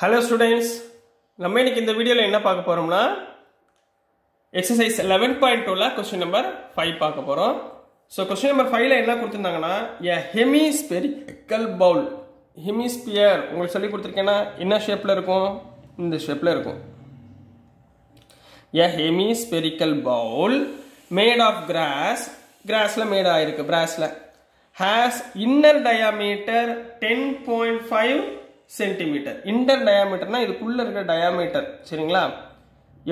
Hello students நம்ம இன்னைக்கு இந்த வீடியோவில் என்ன பார்க்க போகிறோம்னா எக்ஸசைஸ் லெவன் பாயிண்ட் டூவில் கொஸ்டின் நம்பர் ஃபைவ் பார்க்க போகிறோம் ஸோ கொஸ்டின் நம்பர் ஃபைவ்ல என்ன கொடுத்துருந்தாங்கன்னா எ ஹெமிஸ்பெரிக்கல் பவுல் ஹெமிஸ்பியர் உங்களுக்கு சொல்லி கொடுத்துருக்கேன்னா என்ன ஷேப்பில் இருக்கும்? இந்த ஷேப்பில் இருக்கும். A hemispherical bowl made of brass கிராஸில் மேட் ஆகிருக்கு பிராஸில் has inner diameter ten point five centimetre. Inner டயாமீட்டர்னா இதுக்குள்ளே இருக்கிற டயாமீட்டர் சரிங்களா?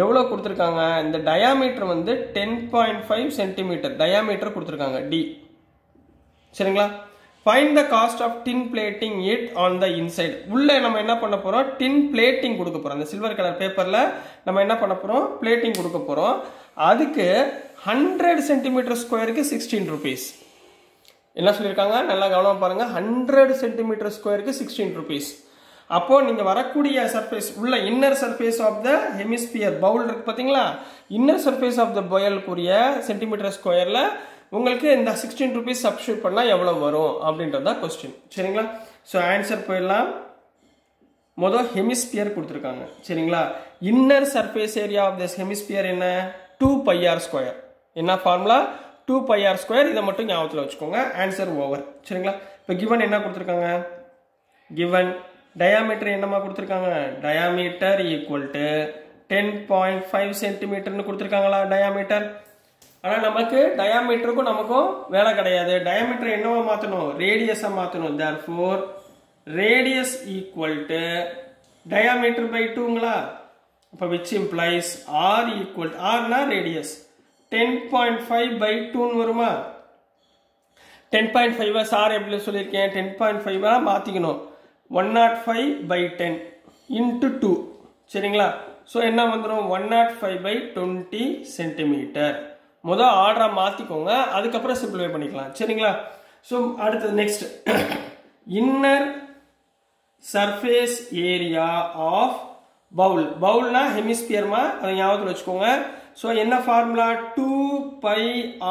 எவ்வளோ கொடுத்துருக்காங்க? இந்த டயாமீட்டர் வந்து ten point five centimetre diameter கொடுத்துருக்காங்க டி சரிங்களா? Find the cost of tin plating it on the inside உள்ளே நம்ம என்ன பண்ண போகிறோம் டின் பிளேட்டிங் கொடுக்க போகிறோம் அந்த சில்வர் கலர் பேப்பரில் நம்ம என்ன பண்ண போகிறோம் பிளேட்டிங் கொடுக்க போகிறோம் அதுக்கு ஹண்ட்ரட் சென்டிமீட்டர் ஸ்கொயருக்கு சிக்ஸ்டீன் ருபீஸ் என்ன சொல்லியிருக்காங்க? நல்லா கவனமாக பாருங்க. ஹண்ட்ரட் சென்டிமீட்டர் ஸ்கொயருக்கு சிக்ஸ்டீன் ருபீஸ் அப்போ நீங்க வரக்கூடிய சர்ஃபேஸ் உள்ள inner surface of the hemisphere bowl இருக்கு பாத்தீங்களா? இன்னர் சர்ஃபேஸ் ஆஃப் த பவுலுக்குரிய சென்டிமீட்டர் ஸ்கொயர்ல உங்களுக்கு இந்த சிக்ஸ்டீன் ருபீஸ் சப்ஸ்டியூட் பண்ணா எவ்வளவு வரும் அப்படின்றதா கொஸ்டின் சரிங்களா? ஸோ ஆன்சர் போயிடலாம். மொதல் ஹெமிஸ்பியர் கொடுத்துருக்காங்க. சரிங்களா? Inner surface area of this hemisphere என்ன? டூ பையார் ஸ்கொயர் என்ன formula two pi r square இதை மட்டும் ஞாபகத்தில் வச்சுக்கோங்க. ஆன்சர் ஓவர் சரிங்களா? இப்போ கிவன் என்ன கொடுத்துருக்காங்க? கிவன் டயாமீட்டர் என்னமா கொடுத்துருக்காங்க? Diameter equal to ten point five சென்டிமீட்டர்னு கொடுத்துருக்காங்களா டயாமீட்டர் ஆனால் நமக்கு டயாமீட்டருக்கும் நமக்கும் வேலை கிடையாது. டயாமீட்டர் என்னவா மாற்றணும் ரேடியஸாக மாற்றணும் therefore radius equal to diameter by டூங்களா அப்போ which implies R equal ஆர்னா radius ten point five by டூன்னு வருமா? டென் பாயிண்ட் ஃபைவ் சார் எப்படி சொல்லியிருக்கேன். டென் பாயிண்ட் ஃபைவாக மாற்றிக்கணும் one nought five by ten into two சரிங்களா? ஸோ என்ன வந்துடும் one nought five by twenty centimetre முதல் ஆர்டரை மாற்றிக்கோங்க அதுக்கப்புறம் சிம்பிளிஃபை பண்ணிக்கலாம். சரிங்களா? ஸோ அடுத்தது next inner surface area of bowl பவுல்னா ஹெமிஸ்பியர்மா அதை ஞாபகத்தில் வச்சுக்கோங்க. ஸோ என்ன formula two pi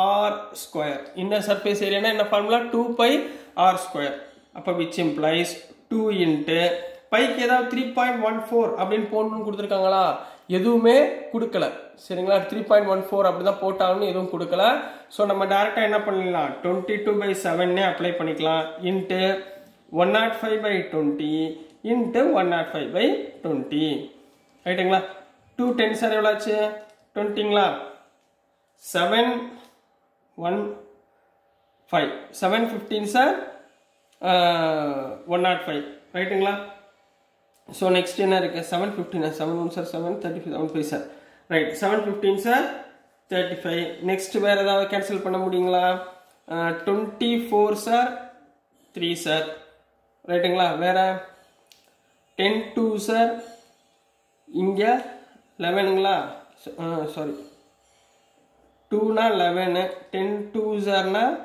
r square inner surface area என்ன formula two pi r square அப்போ விச் இம்ப்ளைஸ் டூ இன்ட்டு பைக்கு ஏதாவது த்ரீ பாயிண்ட் ஒன் ஃபோர் அப்படின்னு போடணும்னு கொடுத்துருக்காங்களா? எதுவுமே கொடுக்கல. சரிங்களா? த்ரீ பாயிண்ட் ஒன் ஃபோர் அப்படி தான் போட்டாலும் எதுவும் கொடுக்கல. ஸோ நம்ம டேரெக்டாக என்ன பண்ணிடலாம்? டுவெண்ட்டி டூ பை செவன்னே அப்ளை பண்ணிக்கலாம். Into one naught five by twenty into one naught five by twenty ரைட்டுங்களா டூ டென் சார் எவ்வளோ ஆச்சு டுவெண்ட்டிங்களா seven one five seven fifteen sir? One naught five ரைட்டுங்களா ஸோ நெக்ஸ்ட் என்ன இருக்குது seven fifteen seven one sir seven thirty five seven five sir right seven fifteen sir thirty five next வேறு ஏதாவது cancel பண்ண முடியுங்களா? Twenty four sir three sir ரைட்டுங்களா வேறு? Ten two sir இங்கே லெவனுங்களா சாரி டூனா லெவனு டென் டூ சார்னால்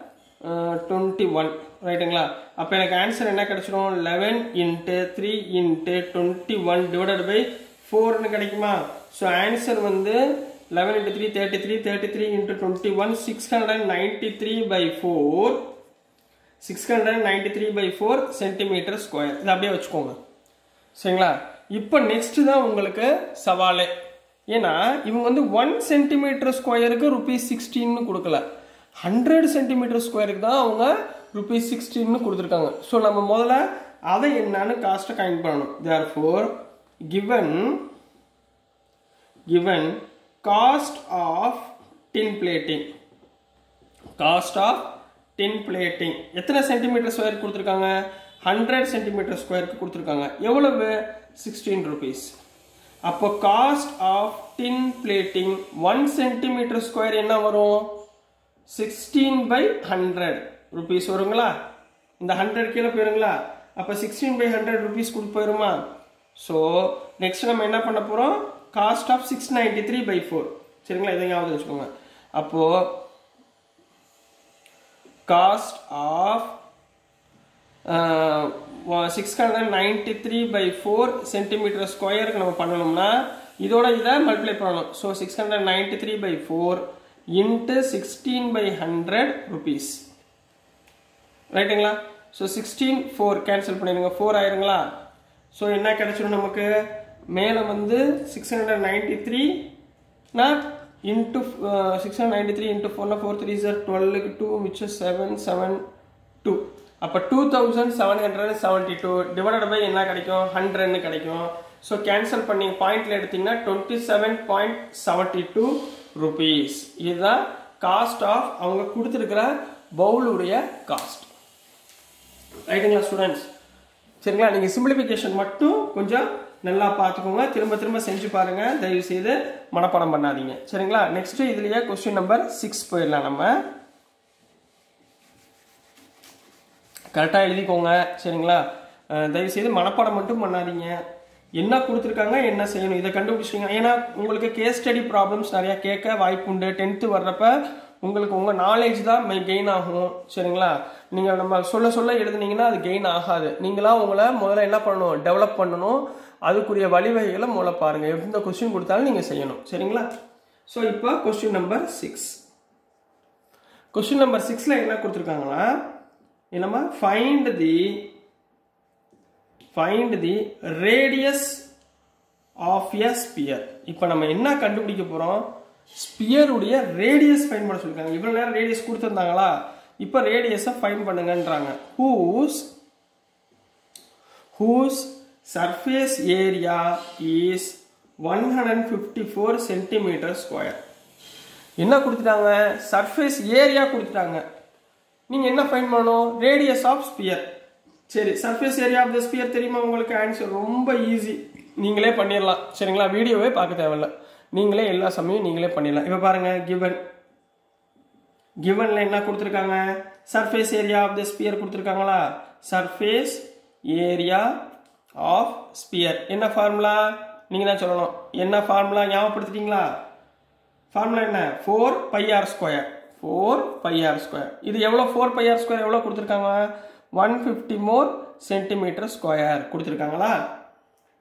டுவெண்ட்டி ஒன் ரைட்டுங்களா அப்போ எனக்கு ஆன்சர் என்ன கிடச்சிரும்? Eleven into three into twenty one divided by ஃபோர்னு கிடைக்குமா? ஸோ ஆன்சர் வந்து eleven into three thirty three thirty three into twenty one six hundred and ninety three by four six hundred ninety three by four centimetre square இதை அப்படியே வச்சுக்கோங்க. சரிங்களா? இப்போ next தான் உங்களுக்கு சவாலே. ஏன்னா இவங்க வந்து ஒன் சென்டிமீட்டர் ஸ்கொயருக்கு ருபீஸ் சிக்ஸ்டீன்னு கொடுக்கல. ஹண்ட்ரட் சென்டிமீட்டர் ஸ்கொயருக்கு தான் அவங்க ருபீஸ் சிக்ஸ்டீன்னு கொடுத்துருக்காங்க. ஸோ நம்ம முதல்ல அதை என்னன்னு காஸ்ட்டை கனெக்ட் பண்ணணும். Therefore given given cost of tin plating cost of tin plating எத்தனை சென்டிமீட்டர் ஸ்கொயர் கொடுத்துருக்காங்க? ஹண்ட்ரட் சென்டிமீட்டர் ஸ்கொயருக்கு கொடுத்துருக்காங்க. எவ்வளவு? சிக்ஸ்டீன் ருபீஸ் அப்போ cost of tin plating one centimetre square என்ன வரும்? சிக்ஸ்டீன் பை ஹண்ட்ரட் ருபீஸ் வருங்களா? இந்த ஹண்ட்ரட் கீழே போயிருங்களா? அப்போ சிக்ஸ்டீன் பை ஹண்ட்ரட் ருபீஸ் கொடுத்து போயிருமா? ஸோ நெக்ஸ்ட் நம்ம என்ன பண்ண போகிறோம் cost of six ninety three by four சரிங்களா? இதை ஞாபகம் வச்சுக்கோங்க. அப்போது cost of six hundred ninety three by four centimetre ஸ்கொயருக்கு நம்ம பண்ணணும்னா இதோட இதை மல்டிப்ளை பண்ணணும். So six hundred ninety three by four into sixteen by hundred rupees ரைட்டுங்களா ஸோ சிக்ஸ்டீன் ஃபோர் கேன்சல் பண்ணிடுங்க. ஃபோர் ஆயிருங்களா? ஸோ என்ன கிடைச்சிடும் நமக்கு? மேலே வந்து six hundred ninety த்ரீனா into six hundred ninety three into ஃபோர்னா four three sir டுவெல்லுக்கு டூ மிச்சம் செவன் செவன் டூ அப்போ two thousand seven hundred seventy two divided by என்ன கிடைக்கும்? ஹண்ட்ரட்னு கிடைக்கும். ஸோ கேன்சல் பண்ணி பாயிண்ட்ல எடுத்தீங்கன்னா twenty seven point seventy two rupees இதுதான் காஸ்ட் ஆஃப் அவங்க கொடுத்துருக்கிற பவுலுடைய காஸ்ட் ரைட்டுங்களா ஸ்டூடெண்ட்ஸ் சரிங்களா? நீங்கள் சிம்பிளிஃபிகேஷன் மட்டும் கொஞ்சம் நல்லா பார்த்துக்கோங்க. திரும்ப திரும்ப செஞ்சு பாருங்கள் தயவு செய்து மனப்பாடம் பண்ணாதீங்க. சரிங்களா? நெக்ஸ்ட்டு இதுலேயே கொஸ்டின் நம்பர் சிக்ஸ் போயிடலாம் நம்ம. கரெக்டாக எழுதிக்கோங்க. சரிங்களா? தயவு செய்து மனப்பாடம் மட்டும் பண்ணாதீங்க. என்ன கொடுத்துருக்காங்க என்ன செய்யணும் இதை கண்டுபிடிச்சிங்க ஏன்னா உங்களுக்கு கேஸ் ஸ்டடி ப்ராப்ளம்ஸ் நிறையா கேட்க வாய்ப்பு உண்டு. டென்த்து வர்றப்ப உங்களுக்கு உங்கள் நாலேஜ் தான் கெயின் ஆகும். சரிங்களா? நீங்கள் நம்ம சொல்ல சொல்ல எழுதுனீங்கன்னா அது கெயின் ஆகாது. நீங்களாம் உங்களை முதல்ல என்ன பண்ணணும் டெவலப் பண்ணணும். அதுக்குரிய வழிவகைகளை முதல்ல பாருங்கள் எந்த கொஸ்டின் கொடுத்தாலும் நீங்கள் செய்யணும். சரிங்களா? ஸோ இப்போ question number six question number சிக்ஸில் என்ன கொடுத்துருக்காங்கன்னா என்னம்மா? Find the find the radius of a sphere இப்போ நம்ம என்ன கண்டுபிடிக்க போகிறோம் ஸ்பியருடைய ரேடியஸ் ஃபைன் பண்ண சொல்லியிருக்காங்க இவ்வளோ நேரம் ரேடியஸ் கொடுத்துருந்தாங்களா? இப்போ ரேடியஸை find பண்ணுங்கன்றாங்க. Whose whose surface area is one hundred fifty four centimetre square என்ன கொடுத்துட்டாங்க? சர்ஃபேஸ் ஏரியா கொடுத்துட்டாங்க. நீங்கள் என்ன ஃபைன் பண்ணணும்? ரேடியஸ் ஆஃப் ஸ்பியர் சரி surface area of the sphere தெரியுமா உங்களுக்கு? ஆன்சர் ரொம்ப ஈஸி நீங்களே பண்ணிடலாம் சரிங்களா? வீடியோவே பார்க்க தேவையில்ல. நீங்களே எல்லா சமயம் நீங்களே பண்ணிடலாம் இப்போ பாருங்கள் கிவன் கிவனில் என்ன கொடுத்துருக்காங்க? Surface area of the sphere கொடுத்துருக்காங்களா? சர்ஃபேஸ் ஏரியா ஆஃப் ஸ்பியர் என்ன ஃபார்முலா நீங்கள் தான் சொல்லணும். என்ன ஃபார்முலா ஞாபகப்படுத்திட்டீங்களா? ஃபார்முலா என்ன? Four pi r square four pi r square இது எவ்வளோ ஃபோர் பை ஆர் ஸ்கொயர் எவ்வளோ கொடுத்துருக்காங்க? One fifty more centimetre square கொடுத்துருக்காங்களா?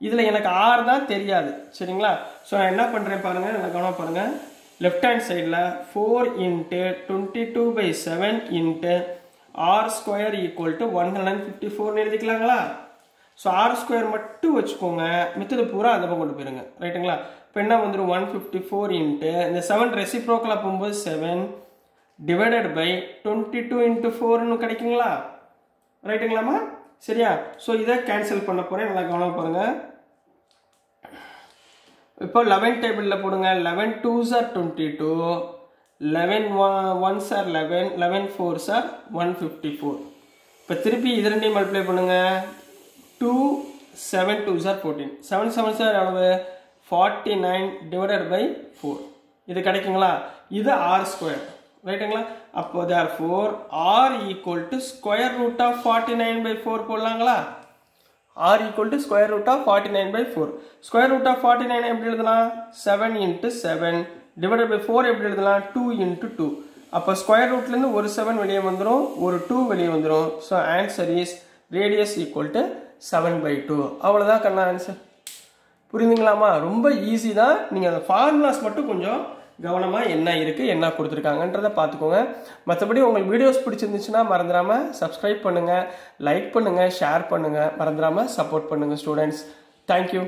இதில் எனக்கு ஆர் தான் தெரியாது. சரிங்களா? ஸோ நான் என்ன பண்ணுறேன் பாருங்கள் நல்லா கவனம் பாருங்கள் லெஃப்ட் ஹேண்ட் சைடில் four into twenty two by seven into r square equal to one hundred fifty ஃபோர்னு எழுதிக்கலாங்களா? ஸோ ஆர் ஸ்கொயர் மட்டும் வச்சுக்கோங்க. மித்தது பூரா அந்த பக்கம் கொண்டு போயிருங்க. ரைட்டுங்களா இப்போ என்ன வந்துடும் ஒன் ஃபிஃப்டி ஃபோர் இன்ட்டு இந்த செவன் ரெசிப்ரோக்கலாக போகும்போது seven divided by twenty two into ஃபோர்னு கிடைக்குங்களா? ரைட்டுங்களாம்மா சரியா? ஸோ இதை கேன்சல் பண்ண போகிறேன் நல்லா கவனம் பாருங்கள் இப்போ லெவன் டேபிளில் போடுங்க. Eleven two sir twenty two eleven one sir eleven eleven four sir one fifty four இப்போ திருப்பி இது ரெண்டையும் மல்டிப்ளை பண்ணுங்கள் two seven two sir fourteen seven seven sir எவ்வளவு? Forty nine divided by four இது கிடைக்குங்களா? இது ஆர் ஸ்கொயர் ரைட்டுங்களா அப்போ there four R equal to square root of forty nine by four போடலாங்களா? R equal to square root of forty nine by four square root of forty nine எப்படி எழுதலாம்? Seven into seven divided by four எப்படி எழுதலாம்? Two into two அப்போ square ரூட்லேருந்து ஒரு seven வெளியே வந்துடும் ஒரு டூ வெளியே வந்துடும் so answer is radius equal to seven by two அவ்வளோதான் கண்ணா ஆன்சர் புரியுதுங்களாமா ரொம்ப ஈஸி தான். நீங்கள் அந்த ஃபார்முலாஸ் மட்டும் கொஞ்சம் கவனமாக என்ன இருக்குது என்ன கொடுத்துருக்காங்கன்றதை பார்த்துக்கோங்க. மற்றபடி உங்களுக்கு வீடியோஸ் பிடிச்சிருந்துச்சுன்னா மறந்துடாமல் சப்ஸ்கிரைப் பண்ணுங்கள் லைக் பண்ணுங்கள் ஷேர் பண்ணுங்கள் மறந்துடாமல் சப்போர்ட் பண்ணுங்கள் ஸ்டூடெண்ட்ஸ் தேங்க்யூ